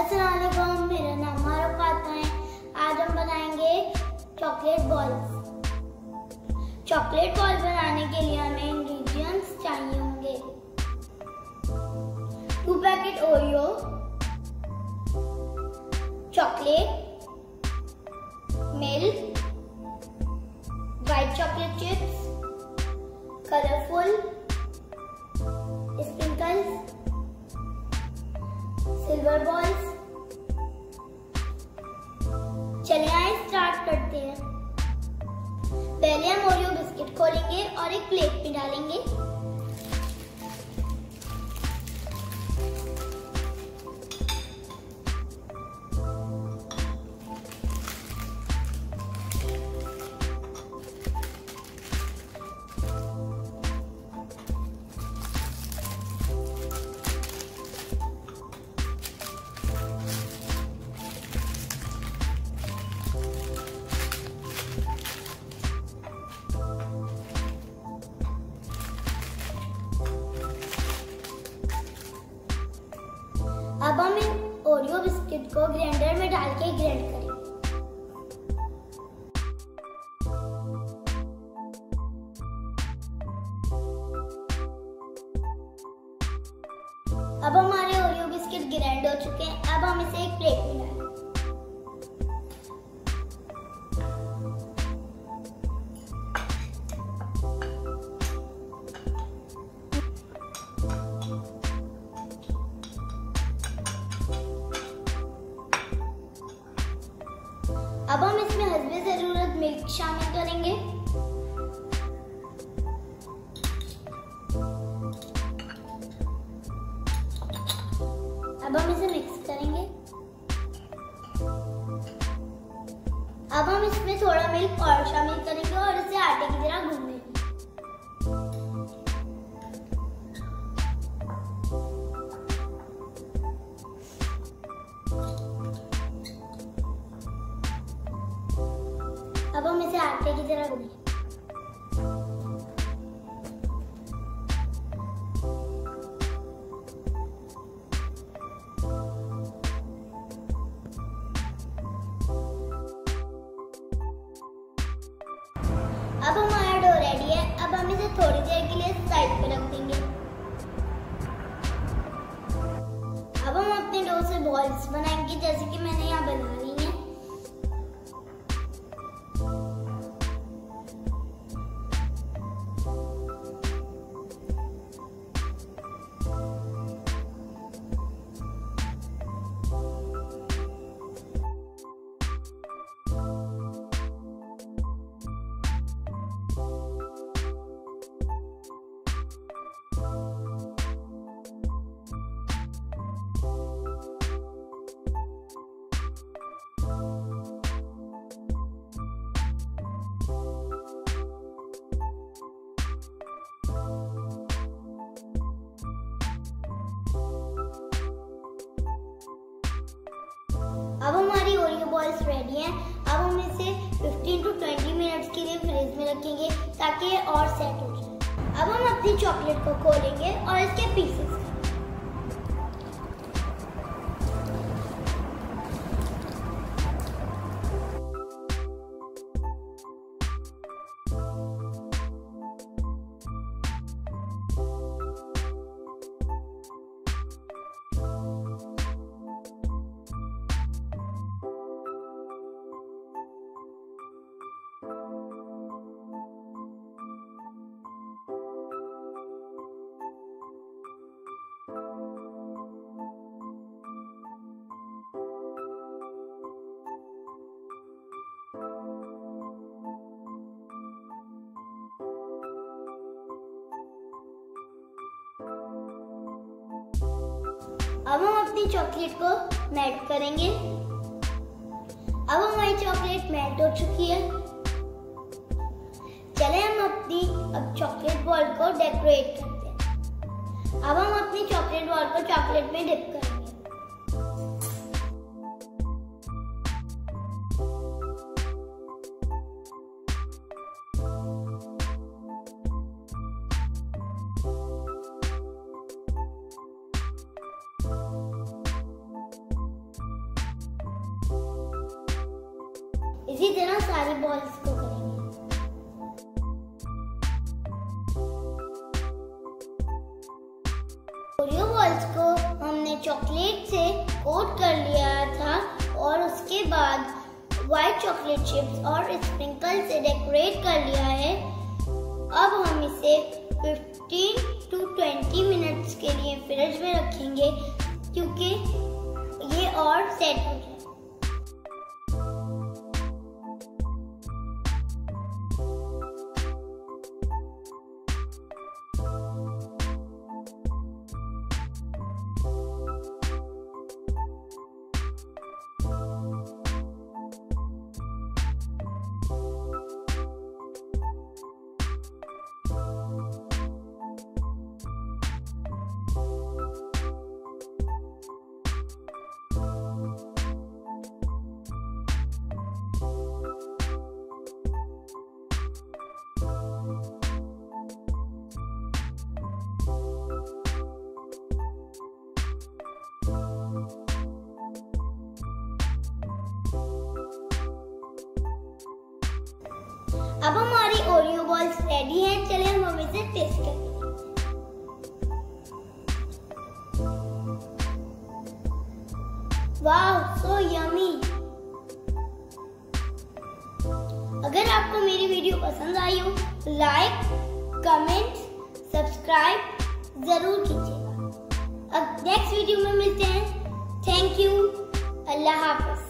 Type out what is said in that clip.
असलकुम मेरा नाम खातून है। आज हम बनाएँगे चॉकलेट बॉल्स चॉकलेट बॉल बनाने के लिए हमें इंग्रेडिएंट्स चाहिए होंगे। Two packet Oreo chocolate milk white chocolate chips colourful silver balls चले आए स्टार्ट करते हैं। पहले हम ओरियो बिस्किट खोलेंगे और एक प्लेट में डालेंगे। अब हम इन ओरियो बिस्किट को ग्राइंडर में डाल के ग्राइंड करें। अब हमारे ओरियो बिस्किट ग्राइंड हो चुके हैं। अब हम इसे एक प्लेट में डालें। अब हम इसमें हसबे ज़रूरत मिल्क शामिल करेंगे। अब हम इसे मिक्स करेंगे। अब हम इसमें थोड़ा मिल्क और शामिल करेंगे और इसे अब हम इसे आटे की तरह गूंदेंगे अब हमारा डो रेडी है। अब हम इसे थोड़ी देर के लिए साइड पे रख देंगे। अब हम अपने डो से बॉल्स बनाएँगे, जैसे कि बॉल्स रेडी हैं। अब हम इसे 15 टू 20 मिनट्स के लिए फ्रिज में रखेंगे ताकि ये और सेट हो जाए। अब हम अपनी चॉकलेट को खोलेंगे और इसके पीसेस अब हम अपनी चॉकलेट को मेल्ट करेंगे। अब हमारी चॉकलेट मेल्ट हो चुकी है। चले हम अपनी, अब चॉकलेट बॉल को डेकोरेट करते हैं। अब हम अपनी चॉकलेट बॉल को चॉकलेट में डिप करेंगे इसी तरह सारी बॉल्स को करेंगे। बॉल्स को हमने चॉकलेट से कोट कर लिया था और उसके बाद व्हाइट चॉकलेट चिप्स और स्प्रिंकल से डेकोरेट कर लिया है। अब हम इसे बॉल्स रेडी हैं चलिए हम अब इसे टेस्ट करते हैं वाह सो यमी अगर आपको मेरी वीडियो पसंद आई हो लाइक कमेंट सब्सक्राइब ज़रूर कीजिएगा। अब नेक्स्ट वीडियो में मिलते हैं। थैंक यू अल्लाह हाफिज।